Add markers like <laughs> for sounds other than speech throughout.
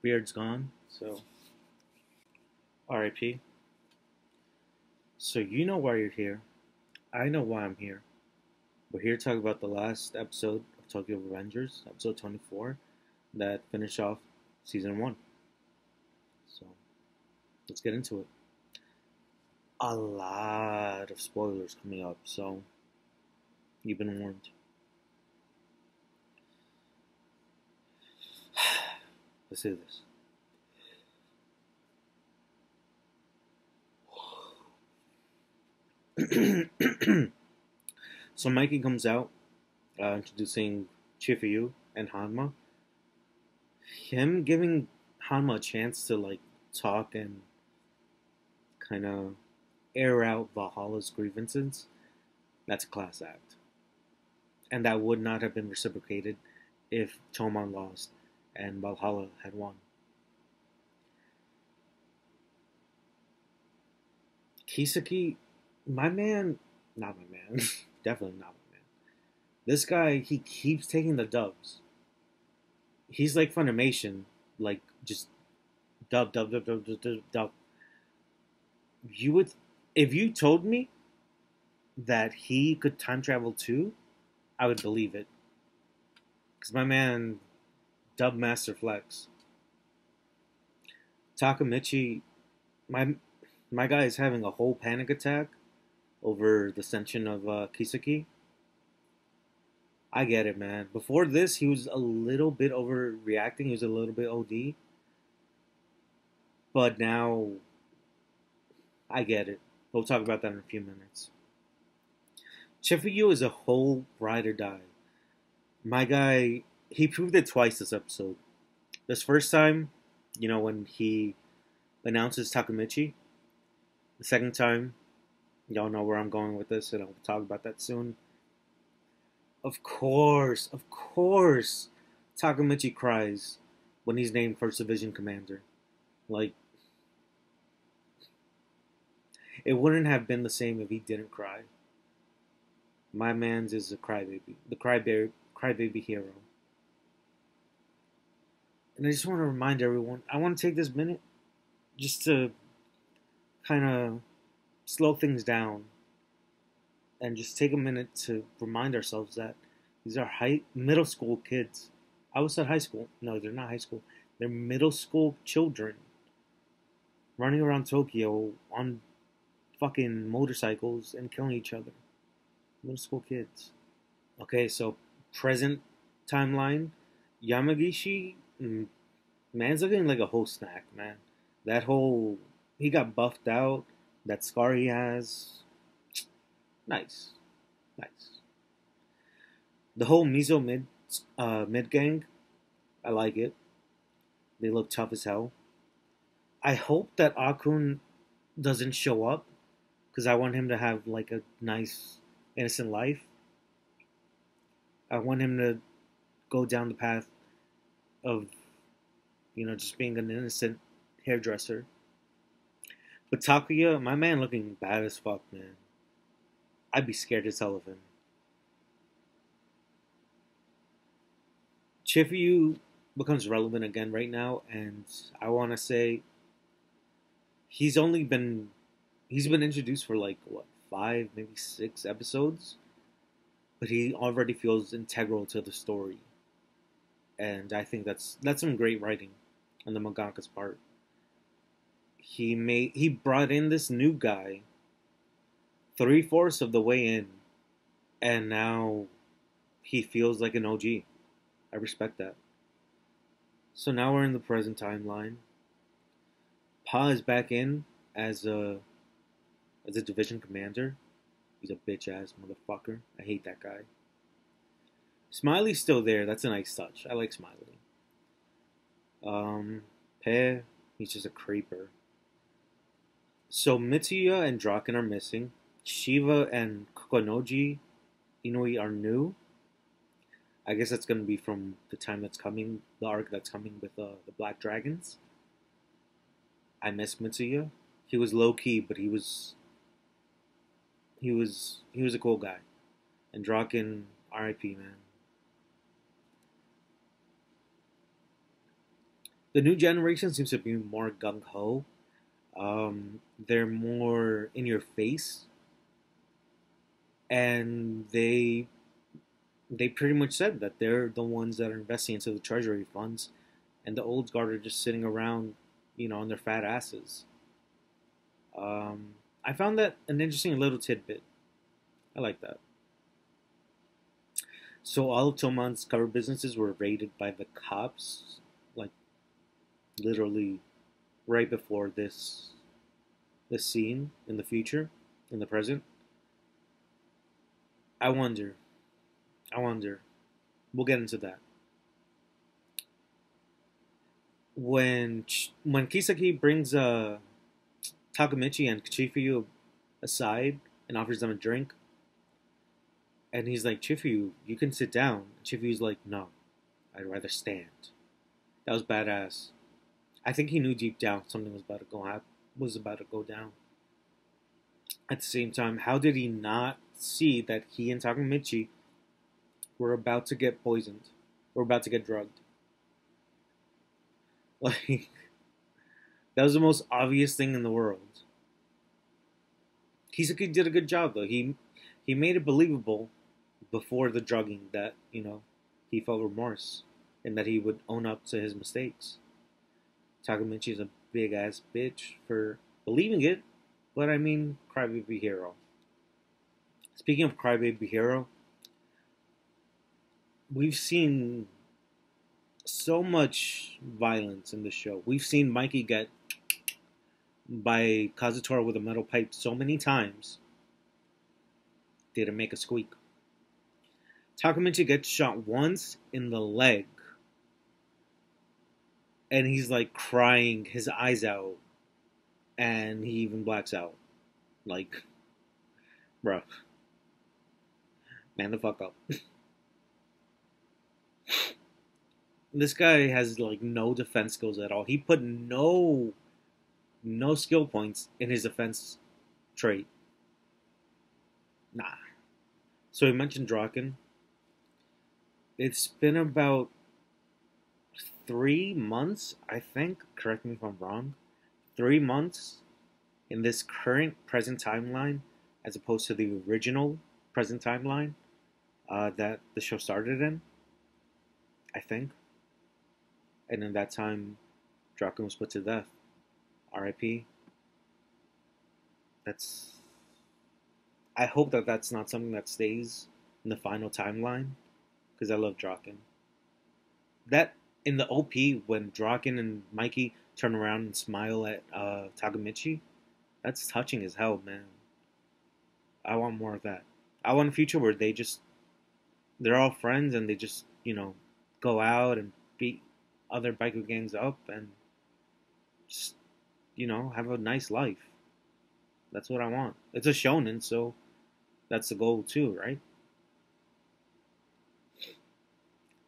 Beard's gone, so R.I.P. So you know why you're here. I know why I'm here. We're here to talk about the last episode of Tokyo Revengers, episode 24, that finished off season one. So let's get into it. A lot of spoilers coming up, so you've been warned. Let's do this. so Mikey comes out, uh, introducing Chifuyu and Hanma. Him giving Hanma a chance to like talk and kind of air out Valhalla's grievances. That's a class act, and that would not have been reciprocated if Toman lost and Valhalla had won. Kisaki, my man, not my man, <laughs> definitely not my man. This guy, he keeps taking the dubs. He's like Funimation, like just dub, dub, dub, dub, dub, dub, dub. You would, if you told me that he could time travel too, I would believe it. Because my man Dub Master Flex. Takemichi, my my guy is having a whole panic attack over the ascension of uh, Kisaki. I get it, man. Before this, he was a little bit overreacting. He was a little bit OD. But now, I get it. We'll talk about that in a few minutes. Chifuyu is a whole ride or die. My guy he proved it twice this episode. This first time, you know, when he announces Takemichi. The second time, y'all know where I'm going with this, and I'll talk about that soon. Of course, of course, Takemichi cries when he's named First Division Commander. Like, it wouldn't have been the same if he didn't cry. My man's is a crybaby, the crybaby, crybaby hero. And I just want to remind everyone I want to take this minute just to kind of slow things down and just take a minute to remind ourselves that these are high middle school kids. I was at high school. No, they're not high school. They're middle school children running around Tokyo on fucking motorcycles and killing each other. Middle school kids. Okay, so present timeline. Yamagishi man's looking like a whole snack, man. That whole he got buffed out. That scar he has, nice, nice. The whole Mizo mid uh, mid gang, I like it. They look tough as hell. I hope that Akun doesn't show up because I want him to have like a nice innocent life. I want him to go down the path of, you know, just being an innocent hairdresser. But Takuya, my man looking bad as fuck, man. I'd be scared to tell of him. Chifuyu becomes relevant again right now, and I want to say he's only been he's been introduced for like what five, maybe six episodes, but he already feels integral to the story and I think that's that's some great writing on the mangaka's part. He made he brought in this new guy three fourths of the way in, and now he feels like an OG. I respect that. So now we're in the present timeline. Pa is back in as a as a division commander. He's a bitch ass motherfucker. I hate that guy. Smiley's still there. That's a nice touch. I like Smiley. Um, Pe, he's just a creeper. So Mitsuya and Draken are missing. Shiva and Kokonoi Inui are new. I guess that's going to be from the time that's coming, the arc that's coming with uh, the Black Dragons. I miss Mitsuya. He was low key, but he was he was he was a cool guy. And Draken, R.I.P. man. The new generation seems to be more gung ho. Um, they're more in your face, and they they pretty much said that they're the ones that are investing into the treasury funds, and the old guard are just sitting around, you know, on their fat asses. Um, I found that an interesting little tidbit. I like that. So all of Toman's cover businesses were raided by the cops, literally right before this this scene in the future, in the present. I wonder. I wonder. We'll get into that. When when Kisaki brings uh, Takemichi and Chifuyu aside and offers them a drink, and he's like, Chifuyu, you can sit down. Chifuyu's like, no, I'd rather stand. That was badass. I think he knew deep down something was about to go happen, was about to go down. At the same time, how did he not see that he and Takemichi were about to get poisoned? Were about to get drugged? <laughs> Like, that was the most obvious thing in the world. Kisaki did a good job though. He he made it believable before the drugging that you know he felt remorse and that he would own up to his mistakes. Takemichi is a big ass bitch for believing it, but I mean, crybaby hero. Speaking of crybaby hero, we've seen so much violence in the show. We've seen Mikey get by Kazutora with a metal pipe so many times. Didn't make a squeak. Takemichi gets shot once in the leg. And he's like crying his eyes out. And he even blacks out. Like, bruh. Man the fuck up. <laughs> this guy has like no defense skills at all. He put no no skill points in his defense trait. Nah. So he mentioned Draken. It's been about three months, I think. Correct me if I'm wrong. Three months in this current present timeline, as opposed to the original present timeline uh, that the show started in. I think. And in that time, Draken was put to death. R.I.P. That's. I hope that that's not something that stays in the final timeline, because I love Draken. That in the OP when Draken and Mikey turn around and smile at uh, Takemichi, that's touching as hell, man. I want more of that. I want a future where they just they're all friends and they just you know go out and beat other biker gangs up and just you know, have a nice life. That's what I want. It's a shonen, so that's the goal too, right?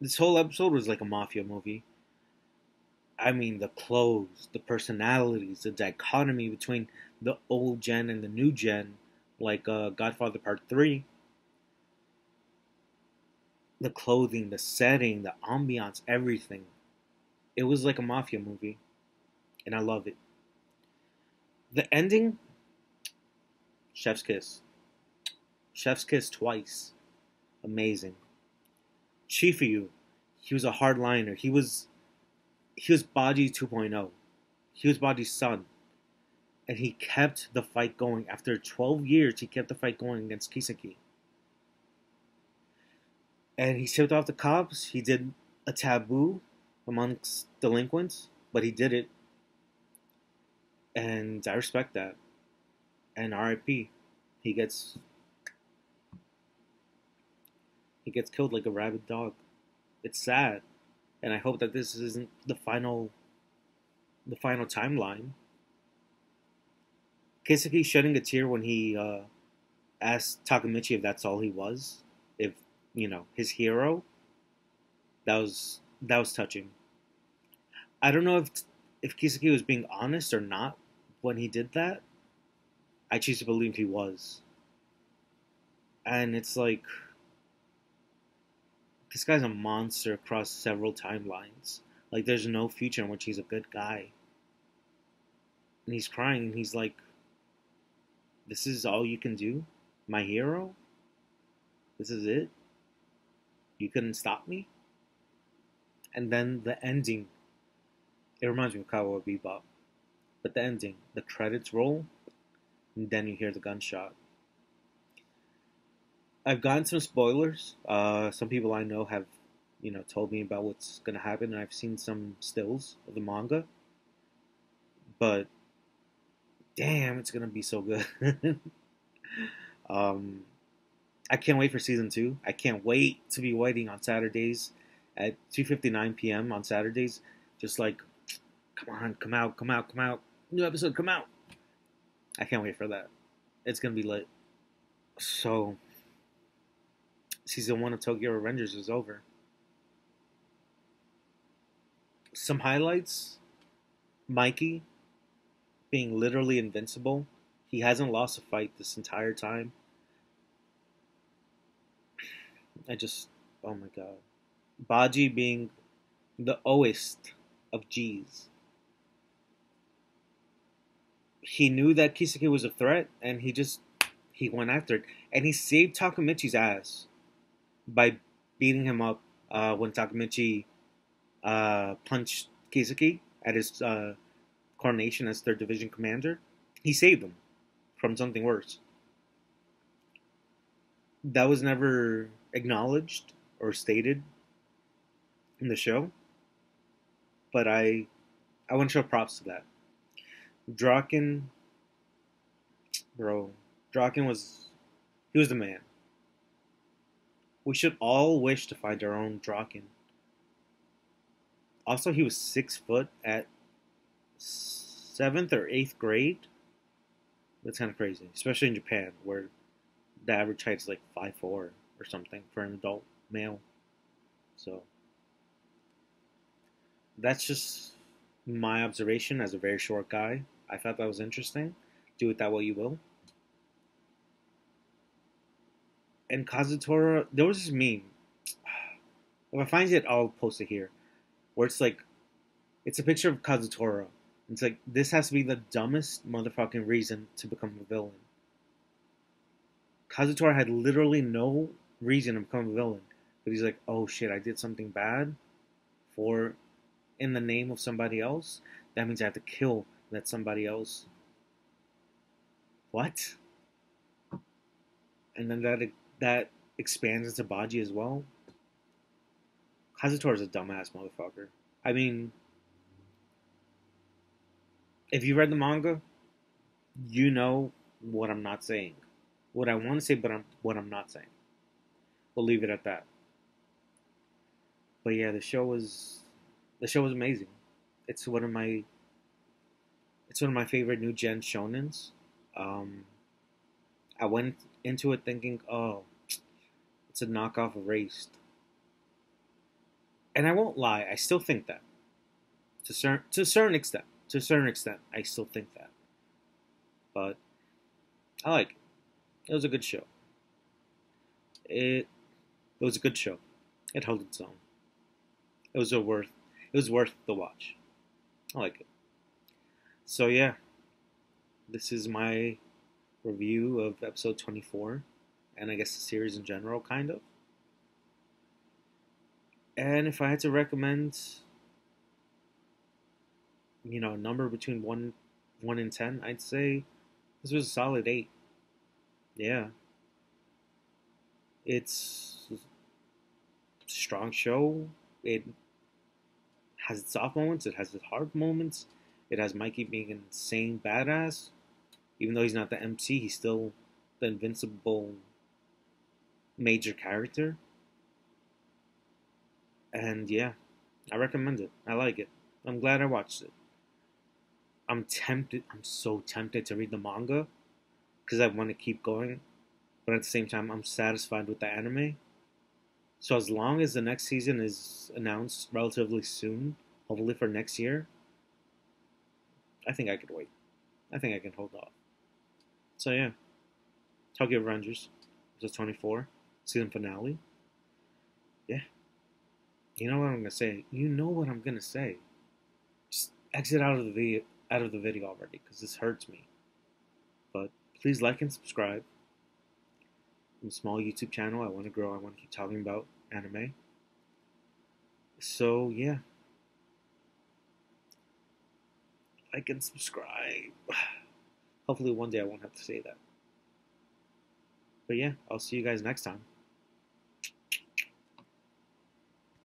This whole episode was like a mafia movie. I mean, the clothes, the personalities, the dichotomy between the old gen and the new gen, like uh, Godfather Part 3. The clothing, the setting, the ambiance, everything. It was like a mafia movie, and I love it. The ending, Chef's Kiss. Chef's Kiss twice. Amazing. Chifuyu, he was a hardliner. He was he was Baji 2.0. He was Baji's son. And he kept the fight going. After 12 years, he kept the fight going against Kisaki. And he tipped off the cops. He did a taboo amongst delinquents, but he did it and I respect that. And RIP, he gets he gets killed like a rabid dog. It's sad, and I hope that this isn't the final the final timeline. Kisaki shedding a tear when he uh, asked Takemichi if that's all he was, if you know his hero. That was that was touching. I don't know if if Kisaki was being honest or not when he did that. I choose to believe he was. And it's like this guy's a monster across several timelines. Like there's no future in which he's a good guy. And he's crying and he's like, This is all you can do? My hero? This is it? You couldn't stop me? And then the ending, it reminds me of Cowboy Bebop. But the ending, the credits roll, and then you hear the gunshot. I've gotten some spoilers. Uh, some people I know have, you know, told me about what's gonna happen, and I've seen some stills of the manga. But damn, it's gonna be so good. <laughs> um, I can't wait for season two. I can't wait to be waiting on Saturdays at 2:59 p.m. on Saturdays. Just like, come on, come out, come out, come out, new episode, come out. I can't wait for that. It's gonna be lit. So, season one of Tokyo Revengers is over. Some highlights: Mikey being literally invincible. He hasn't lost a fight this entire time. I just, oh my god. Baji being the oest of G's. He knew that Kisaki was a threat, and he just he went after it, and he saved Takemichi's ass by beating him up uh, when Takemichi uh, punched Kisaki at his uh, coronation as third division commander. He saved him from something worse. That was never acknowledged or stated in the show, but I I want to show props to that. Draken, bro, Draken was he was the man. We should all wish to find our own Draken. Also, he was six foot at seventh or eighth grade. That's kind of crazy, especially in Japan, where the average height is like five four or something for an adult male. So that's just my observation as a very short guy. I thought that was interesting. Do with that what you will. And Kazutora, there was this meme. <sighs> If I find it, I'll post it here. Where it's like, it's a picture of Kazutora. It's like, this has to be the dumbest motherfucking reason to become a villain. Kazutora had literally no reason to become a villain. But he's like, oh shit, I did something bad for in the name of somebody else. That means I have to kill that somebody else. What? And then that that expands into Baji as well. Kazutora is a dumbass motherfucker. I mean, if you read the manga, you know what I'm not saying. What I want to say, but I'm what I'm not saying. We'll leave it at that. But yeah, the show was the show was amazing. It's one of my it's one of my favorite new gen shonens. Um, I went into it thinking, oh, it's a knockoff of Erased. And I won't lie, I still think that. To certain to a certain extent. To a certain extent, I still think that. But I like it. It was a good show. It it was a good show. It held its own. It was a worth. It was worth the watch. I like it. So yeah, this is my review of episode 24, and I guess the series in general, kind of. And if I had to recommend, you know, a number between one, one and ten, I'd say this was a solid eight. Yeah, it's a strong show. It has its soft moments. It has its hard moments. It has Mikey being an insane badass. Even though he's not the MC, he's still the invincible major character. And yeah, I recommend it. I like it. I'm glad I watched it. I'm tempted. I'm so tempted to read the manga because I want to keep going but at the same time, I'm satisfied with the anime. So as long as the next season is announced relatively soon, hopefully for next year, I think I could wait. I think I can hold off. So yeah, Tokyo Revengers, episode 24, season finale. Yeah, You know what I'm gonna say. You know what I'm gonna say. Just exit out of the video out of the video already, because this hurts me. But please like and subscribe. I'm a small YouTube channel. I want to grow. I want to keep talking about anime. So yeah. Like and subscribe. <sighs> Hopefully one day I won't have to say that. But yeah, I'll see you guys next time.